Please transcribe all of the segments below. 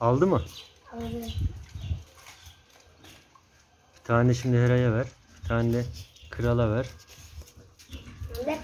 Aldı mı? Aldı. Bir tane şimdi Hera'ya ver. Bir tane de krala ver. Ne?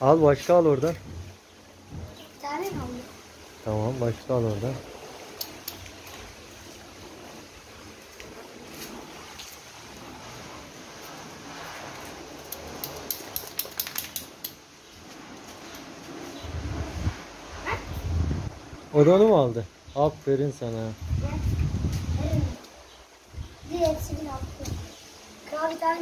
Al başka al oradan. Bir tane kaldı. Tamam başka al oradan. O da onu mu aldı? Aferin sana. Bir hepsini attı. Kral bir tane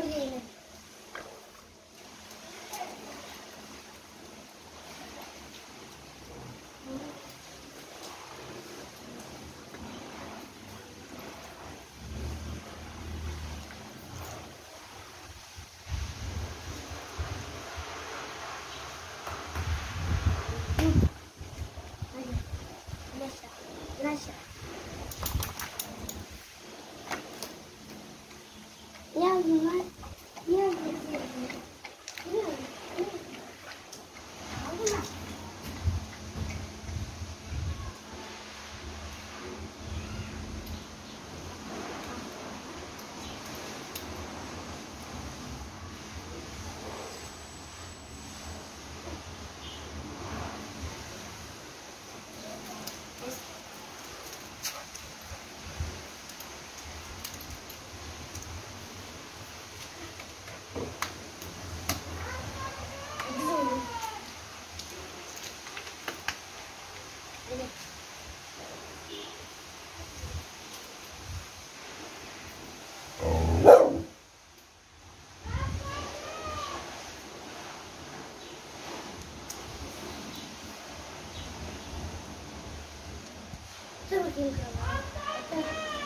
这个给你我再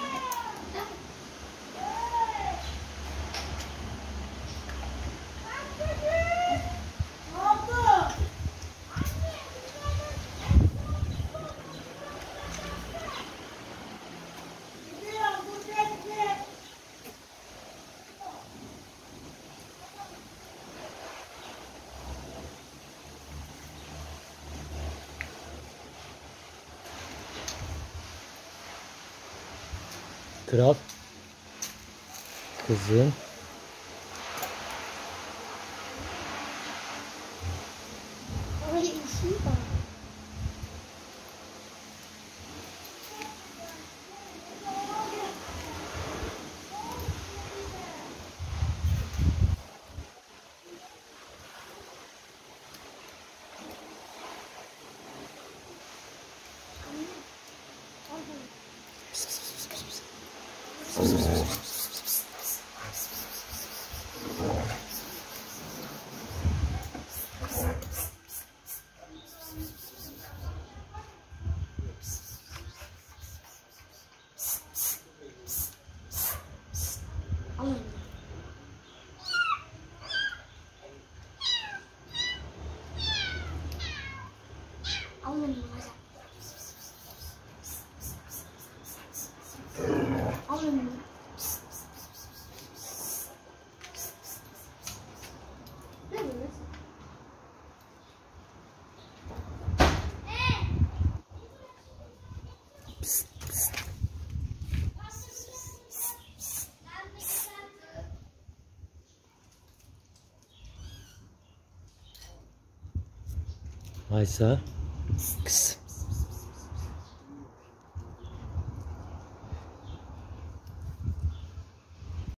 Kral. Kızım. Oh. Hi, sir.